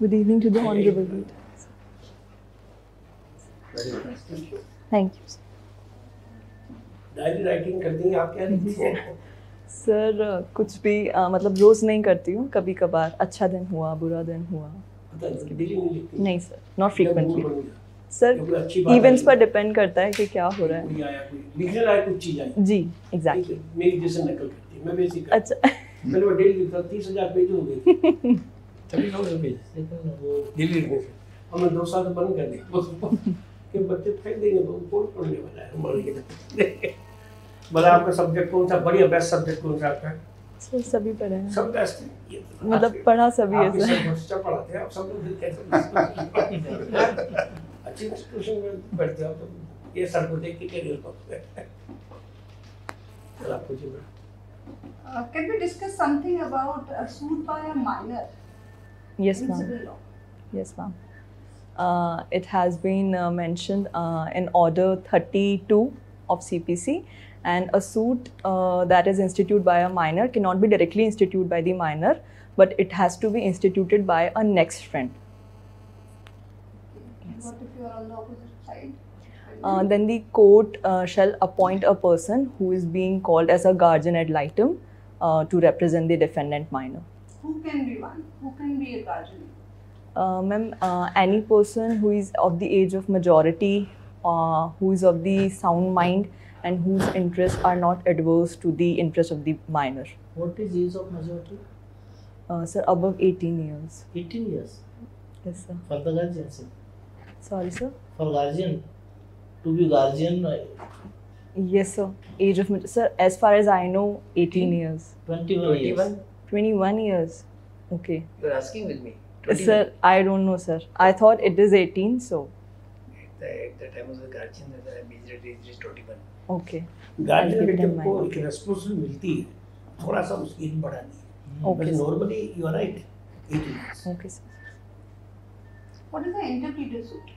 Good evening to the Honorable Reader. Thank you. Diary writing करती हैं आप क्या? लिखती हैं सर कुछ भी अ, मतलब रोज़ नहीं करती हूँ कभी कभार अच्छा दिन हुआ बुरा दिन हुआ। नहीं नहीं sir not frequently sir events पर डिपेंड करता है कि क्या हो रहा है। कोई आया कोई कुछ जी एग्जैक्टली मेरी जैसे नकल करती मैं बेसिक अच्छा। मैंने वो डेली लिखता तीस हज़ार पेज हो गए तभी लोग पेज लेकिन वो डेली और मैं दो साल तो बंद कर दिया। कि बच्चे फेंक देंगे तो कौन पढ़ने वाला है? मान के आपका सब्जेक्ट कौन सा? बढ़िया बेस्ट सब्जेक्ट कौन सा आपका? सर सभी पढ़े हैं। सब बेस्ट है। तो मतलब पढ़ा सभी है आप सर सब अच्छा पढ़ाते हैं आप सब लोग कैसे अच्छी इंस्टीट्यूशन में बैठते हो तो। ये सर को देख के कैरियर करते हैं चलो आप पूछिए। Madam Uh, can we discuss something about uh, a suit by a minor? Yes, ma'am. Yes, ma'am. Uh, it has been uh, mentioned uh, in Order 32 of CPC, and a suit uh, that is instituted by a minor cannot be directly instituted by the minor, but it has to be instituted by a next friend. Okay. Yes. What if you are on the opposite side? Uh, then the court uh, shall appoint a person who is being called as a guardian ad litem uh, to represent the defendant minor. Who can be one? Who can be a guardian? Uh, ma'am, uh, any person who is of the age of majority, uh, who is of the sound mind, and whose interests are not adverse to the interests of the minor. what is age of majority? Uh, sir, above 18 years. 18 years Yes, sir. for the guardianship. Sorry, sir. For guardian, to be guardian, uh, Yes, sir. Age of sir, as far as I know, 18 years. 21 years. 21? 21 years. Okay. You're asking with me. Sir, I don't know, sir. I thought it is 18, so At the, at the time of the guardian, the major age is 21. okay. Guardian I'll के एक responsibility मिलती है थोड़ा सा उसकी age बढ़ानी है Okay, but. Normally you are right 18 years Okay, sir. What is the interpleader suit?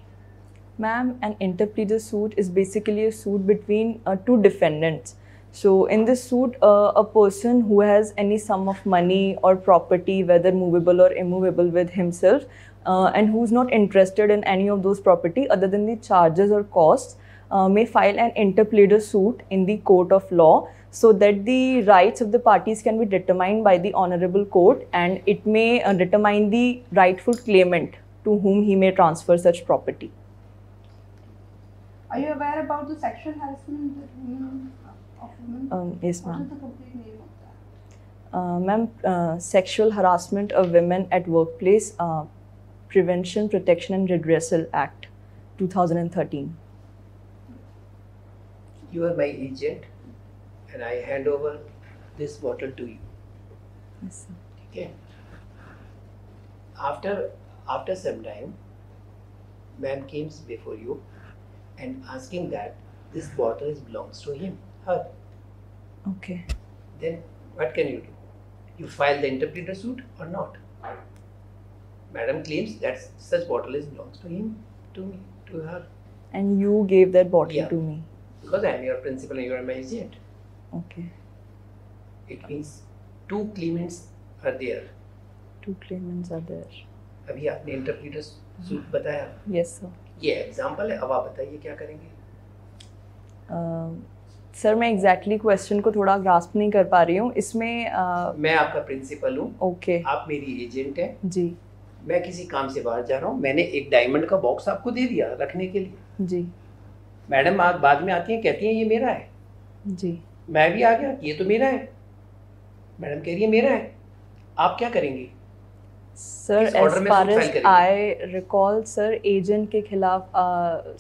Ma'am, an interpleader suit is basically a suit between uh, two defendants. So, in this suit, uh, a person who has any sum of money or property, whether movable or immovable, with himself, uh, and who's not interested in any of those property other than the charges or costs, uh, may file an interpleader suit in the court of law so that the rights of the parties can be determined by the honorable court and it may uh, determine the rightful claimant to whom he may transfer such property. Are you aware about the sexual harassment that women of women? Um, yes, what ma'am. the complete name of that? Uh, ma'am, uh, sexual harassment of women at workplace, uh, Prevention, Protection and Redressal Act, 2013. You are my agent, and I hand over this bottle to you. Yes, sir. Okay. After after some time, ma'am comes before you and asking that this bottle is belongs to him, her. Okay. Then what can you do? You file the interpreter suit or not? Madam claims that such bottle is belongs to him, to me, to her, And you gave that bottle Yeah. to me. because I am your principal and you are my agent. Okay. It means two claimants are there. Two claimants are there. अभी आपने interpreter suit बताया Yes, sir. ये example है अब आप बताइए क्या करेंगे? Uh, सर मैं एग्जैक्टली क्वेश्चन को थोड़ा ग्रास्प नहीं कर पा रही हूँ। इसमें uh, मैं आपका प्रिंसिपल हूँ। Okay okay. आप मेरी एजेंट हैं। जी। मैं किसी काम से बाहर जा रहा हूँ। मैंने एक डायमंड का बॉक्स आपको दे दिया रखने के लिए। जी। मैडम आप बाद में आती हैं कहती हैं ये मेरा है। जी। मैं भी आ गया ये तो मेरा है। मैडम कह रही है मेरा है। आप क्या करेंगे? Sir as far as I recall sir agent के खिलाफ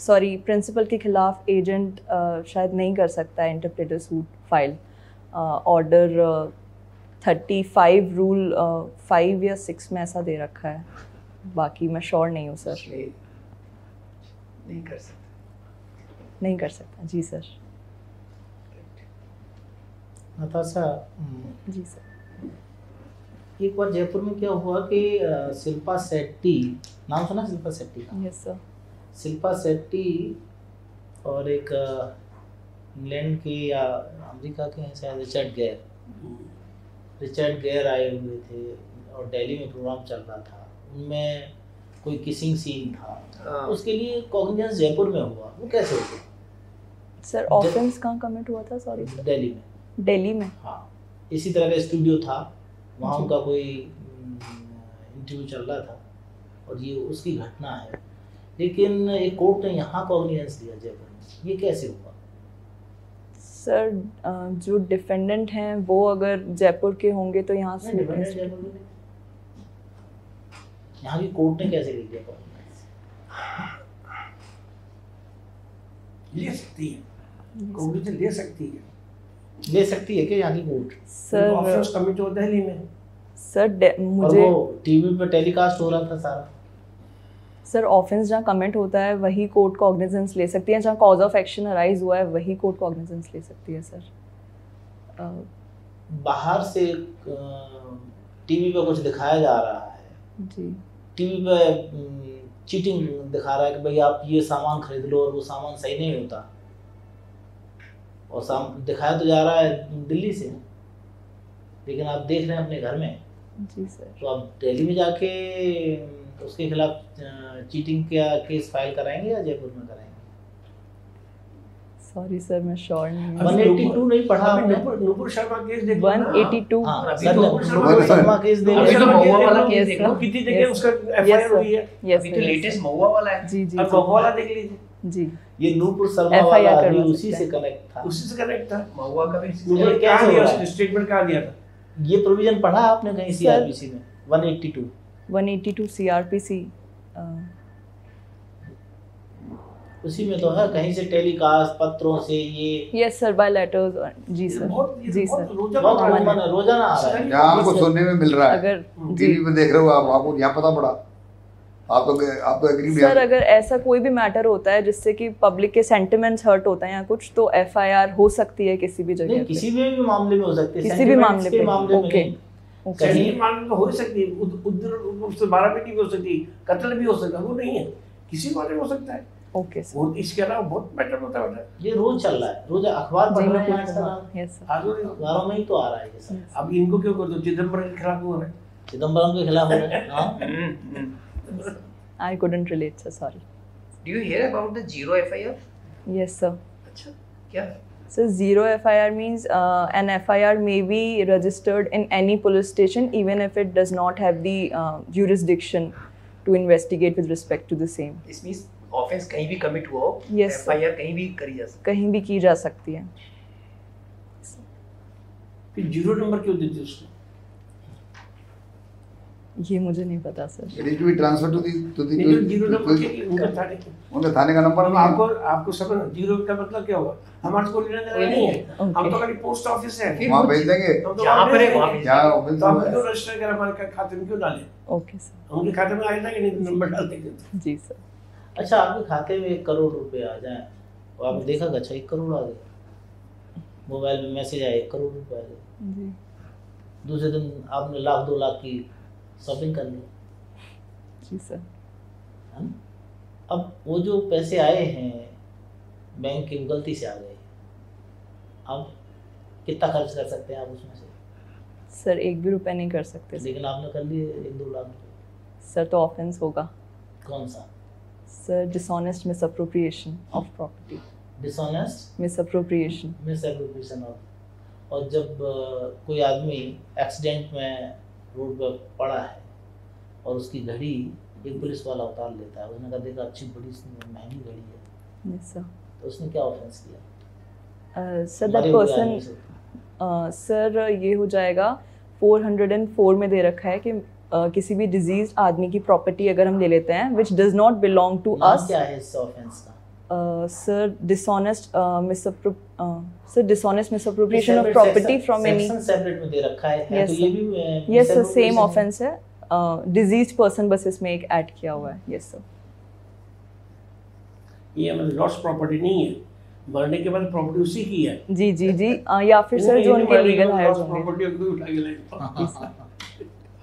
सॉरी प्रिंसिपल के खिलाफ एजेंट uh, शायद नहीं कर सकता है interpreter suit file order thirty five rule five या सिक्स में ऐसा दे रखा है. बाकी मैं श्योर नहीं हूँ सर नहीं कर सकते। नहीं कर सकता. जी सर नताशा जी सर एक बार जयपुर में क्या हुआ कि शिल्पा शेट्टी नाम सुना शिल्पा शेट्टी का? यस सर शिल्पा शेट्टी और एक इंग्लैंड के या अमेरिका के हैं शायद रिचर्ड गेयर। रिचर्ड गेयर आए हुए थे और दिल्ली में प्रोग्राम चल रहा था। उनमें कोई किसिंग सीन था। हाँ। उसके लिए कॉग्निजेंस जयपुर में हुआ। वो कैसे हो सर ऑफेंस कहाँ कमिट हुआ था? सॉरी दिल्ली में। दिल्ली में? हाँ। इसी तरह का स्टूडियो था। वहाँ उनका कोई इंटरव्यू चल रहा था और ये उसकी घटना है। लेकिन एक कोर्ट ने यहाँ कॉग्निजेंस दिया जयपुर में। ये कैसे हुआ? सर जो डिफेंडेंट हैं वो अगर जयपुर के होंगे तो यहाँ नहीं। यहाँ की कोर्ट ने कैसे लिख दिया ले सकती है। कांग्रेस ले सकती है। ले सकती है क्या की कोर्ट सर ऑफेंस कमिट हो दिल्ली में। सर मुझे वो टीवी पे टेलीकास्ट हो रहा था सारा। सर ऑफेंस जहाँ कमेंट होता है वही कोर्ट कॉग्निजेंस ले सकती है जहाँ कॉज ऑफ़ एक्शन अराइज हुआ है वही कोर्ट कॉग्निजेंस ले सकती है सर। बाहर से टीवी पे कुछ दिखाया जा रहा है। जी। टीवी पे चीटिंग दिखा रहा है कि भाई आप ये सामान खरीद लो और वो सामान सही नहीं होता। और साम दिखाया तो जा रहा है दिल्ली से। लेकिन आप देख रहे हैं अपने घर में। जी सर। तो आप दिल्ली में जाके उसके खिलाफ चीटिंग का केस फ़ाइल कराएँगे या जयपुर में कराएँगे? सॉरी सर मैं श्योर नहीं अभी 182 नहीं पढ़ा आपने नूपुर नूपुर शर्मा केस देख 182 हाँ सर तो- नूपुर शर्मा केस देख। अभी तो महुआ वाला केस देखो। कितनी जगह उसका एफआईआर हुई है। यस अभी तो लेटेस्ट महुआ वाला है। जी जी अब महुआ वाला देख लीजिए। जी। ये नूपुर शर्मा वाला अभी उसी से कनेक्ट था। उसी से कनेक्ट था? महुआ का भी कहाँ हो दिया? उसने? स्टेटमेंट कहाँ दिया था? ये प्रोविज़न पढ़ा आपने कहीं सीआरपीसी में? 182 182 सीआरपीसी उसी में तो है कहीं से टेलीकास्ट पत्रों से ये। यस सर बाय लेटर्स जी सर जी सर बहुत रोज़ाना रोज़ाना आ रहा है। आपको सुनने में मिल रहा है? अगर टीवी पे देख रहे हो आप आपको यहाँ पता पड़ा। आप तो आप तो एग्री सर अगर ऐसा कोई भी मैटर होता है जिससे कि पब्लिक के सेंटिमेंट्स हर्ट होता है या कुछ तो एफआईआर हो सकती है किसी भी जगह किसी भी मामले में हो सकती है। किसी भी मामले पे. नहीं। ओके कहीं- मामले में हो सकती है। उधर उससे बेटी भी हो सकती है। कत्ल भी हो सकता है। वो नहीं है। किसी मामले में हो सकता है। ओके सर वो इसके अलावा बहुत मैटर होता है। बेटा ये रोज चल रहा है। रोज अखबार पढ़ रहे हैं। हूँ नहीं- अखबारों में ही तो आ रहा है ये सब। अब इनको क्यों कर दो? चिदम्बरम के खिलाफ हो रहा है। चिदम्बरम के खिलाफ हो। रहा है हाँ हम्म, आई couldn't relate sir sorry Do you hear about the zero FIR? yes sir अच्छा क्या So zero FIR means uh, an FIR may be registered in any police station even if it does not have the uh, jurisdiction to investigate with respect to the same. This means offense कहीं भी commit हुआ हो Yes. FIR कहीं भी करी जा सकती कहीं भी की जा सकती है फिर ज़ीरो नंबर क्यों देते उसको ये मुझे नहीं पता sir. To be transferred to the to the zero number के थाने के। उनके थाने का नंबर नहीं आपको आपको समझ ज़ीरो का मतलब क्या हुआ हमारे को लेना देना नहीं है। हम तो खाली पोस्ट ऑफ़िस है। वहाँ भेज देंगे। हम तो पर है वहाँ देंगे। भेज ऑफ़िस तो रजिस्टर कर? हमारे खाते में क्यों डालें? ओके सर उनके खाते में आएगा कि नहीं नंबर डाल देंगे जी सर अच्छा आपके खाते में एक करोड़ रुपए आ जाए। और आपने देखा कि अच्छा एक करोड़ आ गया। मोबाइल में मैसेज आया एक करोड़ रुपए आ गए जी। दूसरे दिन आपने लाख दो लाख की शॉपिंग कर ली। जी सर। है? ना? अब वो जो पैसे आए हैं बैंक की गलती से आ गए। अब कितना खर्च कर सकते हैं आप उसमें से? सर एक भी रुपए नहीं कर सकते। सर लेकिन आपने कर लिए एक दो लाख सर तो ऑफेंस होगा। कौन सा? Sir dishonest misappropriation of property dishonest misappropriation misappropriation of और जब कोई आदमी एक्सीडेंट में रोड पर पड़ा है और उसकी घड़ी एक पुलिस वाला उतार लेता है। उसने कहा देखा अच्छी बड़ी महँगी घड़ी है। तो उसने क्या ऑफेंस किया? सर मरे दैट पर्सन सर ये हो जाएगा 404 में दे रखा है कि uh, किसी भी डिज़ीज़ आदमी की प्रॉपर्टी अगर हम ले लेते हैं which does not belong to us क्या है इस ऑफेंस का? Sir dishonest sir dishonest misappropriation of property from any section separate में दे रखा है। है Yes, तो ये भी यस सर सेम है। ऑफेंस है। डिज़ीज़ पर्सन बस इसमें एक ऐड किया हुआ है। यस सर ये मतलब लॉस्ट प्रॉपर्टी नहीं है। मरने के बाद प्रॉपर्टी उसी की है। जी जी जी। Uh, या फिर सर जो उनके लीगल होंगे। प्रॉपर्टी कोई उठा के ले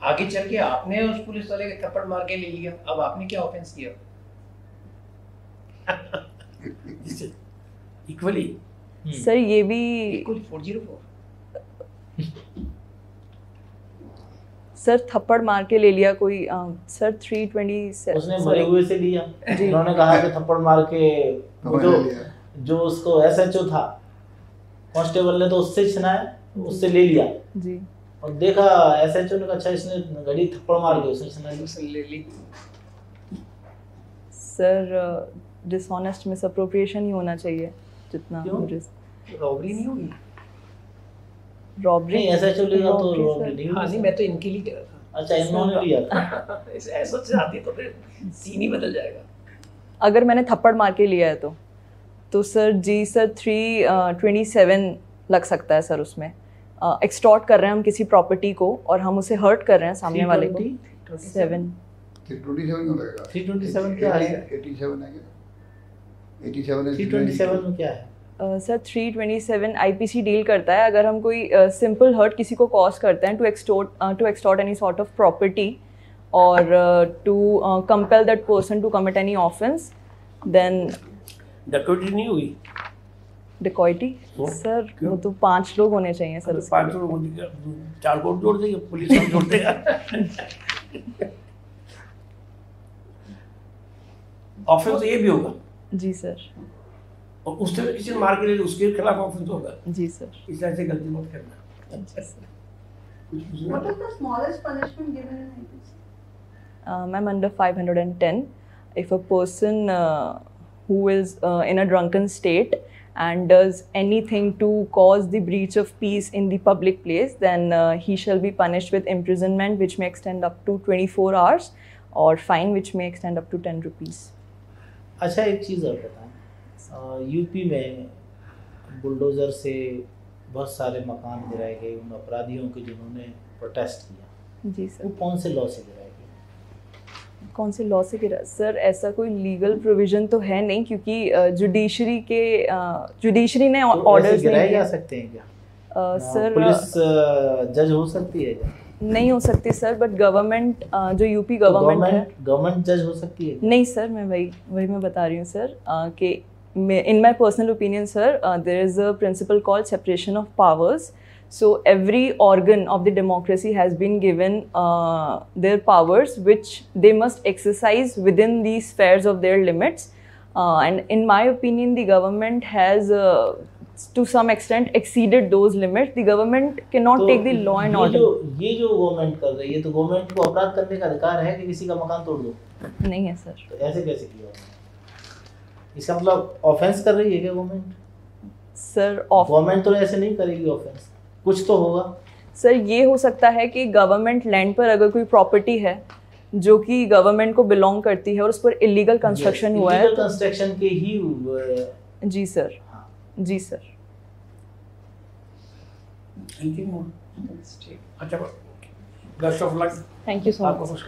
आगे चल के आपने उस पुलिस वाले के थप्पड़ मार के ले लिया। अब आपने क्या ऑफेंस किया? इक्वली। सर ये भी सर थप्पड़ मार के ले लिया कोई अ, सर थ्री ट्वेंटी उसने मरे हुए से लिया उन्होंने कहा कि थप्पड़ मार के जो जो उसको एसएचओ था कांस्टेबल ने तो उससे छिनाया उससे ले लिया जी और देखा एसएचओ ने कहा अच्छा इसने घड़ी थप्पड़ मार के उसने छिना ली उसने ले ली सर डिसऑनेस्ट मिसअप्रोप्रिएशन ही होना चाहिए जितना क्यों? रॉबरी नहीं होगी रॉबरी नहीं एसएचओ लेगा तो Robbery, robbery sir. नहीं हाँ नहीं मैं तो इनके लिए कह रहा था। अच्छा इन्होंने लिया था। इस ऐसा से आती तो फिर सीन ही बदल जाएगा। अगर मैंने थप्पड़ मार के लिया है तो। तो सर जी सर थ्री ट्वेंटी सेवन लग सकता है सर उसमें। एक्सटॉर्ट कर रहे हैं हम किसी प्रॉपर्टी को और हम उसे हर्ट कर रहे हैं सामने वाले को। 320? सेवन ट्वेंटी सेवन क्यों लगेगा? 327 क्या है? एटी सेवन है क्या? एटी सेवन 327 में क्या है? Sir three twenty seven I P C deal करता है। अगर हम कोई सिंपल uh, हर्ट किसी को कॉज करते हैं to extort to extort any sort of property और to compel that person to commit any offence then डकैती नहीं हुई? डिकॉइटी सर क्यों? वो तो पाँच लोग होने चाहिए सर तो पाँच लोगों की चार कोट जोड़ देंगे? पुलिस सब जोड़ देगा। ऑफेंस तो ये भी होगा। जी सर और उससे भी किसी ने मार के ले लिया, उसके खिलाफ ऑफेंस होगा जी सर इस तरह से गलती मत करना जी सर कुछ पूछना What is the smallest punishment given in IPC? uh, ma'am under 510 if a person uh, who is uh, in a drunken state and does anything to cause the breach of peace in the public place then uh, he shall be punished with imprisonment which may extend up to 24 hours or fine which may extend up to 10 rupees अच्छा एक चीज़ और बताएँ। UP में bulldozer से बहुत सारे मकान गिराए गए उन अपराधियों के जिन्होंने प्रोटेस्ट किया। जी सर। वो कौन से लॉ से गिराए गए? कौन से लॉ से गिरा? सर ऐसा कोई लीगल प्रोविज़न तो है नहीं क्योंकि जुडिशरी के जुडिशरी ने ऑर्डर तो गिराए जा सकते हैं क्या? सर पुलिस जज हो सकती है क्या? नहीं हो सकती सर बट गवर्नमेंट जो यूपी गवर्नमेंट तो है गवर्नमेंट जज हो सकती है? नहीं सर मैं वही वही मैं बता रही हूँ सर कि in my personal opinion sir there is a principle called separation of powers so every organ of the democracy has been given their powers which they must exercise within the sphere of their limits and in my opinion the government has to some extent exceeded those limits. The government cannot तो take the law and order जो ये जो government कर रही है तो government को अपराध करने का अधिकार है कि किसी का मकान तोड़ दो? नहीं है सर तो ऐसे कैसे किया? इसका मतलब ऑफेंस कर रही है क्या गवर्नमेंट सर गवर्नमेंट तो ऐसे नहीं करेगी ऑफेंस कुछ तो होगा। सर ये हो सकता है कि गवर्नमेंट लैंड पर अगर कोई प्रॉपर्टी है जो कि गवर्नमेंट को बिलोंग करती है और उस पर इलीगल कंस्ट्रक्शन हुआ है कंस्ट्रक्शन के ही जी सर। जी सर। थैंक यू अच्छा best of luck thank you so आपको मच खुश